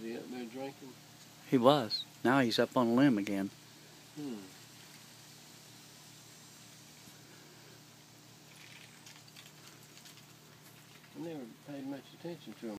he up there drinking? He was. Now he's up on a limb again. Hmm. I never paid much attention to him.